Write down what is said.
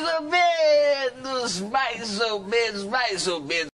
Mais ou menos, mais ou menos, mais ou menos.